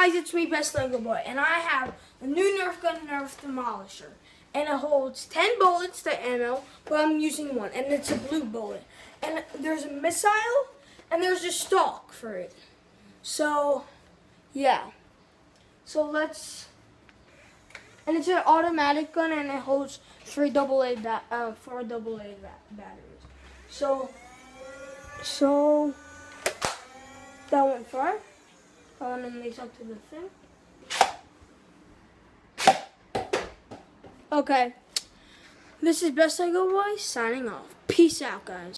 guys, it's me, Best Lego Boy, and I have a new Nerf gun, Nerf Demolisher. And it holds 10 bullets to ammo, but I'm using one, and it's a blue bullet. And there's a missile, and there's a stock for it. So, yeah. So let's, and it's an automatic gun, and it holds three double A, ba- uh, four double A ba- batteries. So, so, that went far. Up to the thing. Okay. This is Best Lego Boy signing off. Peace out, guys.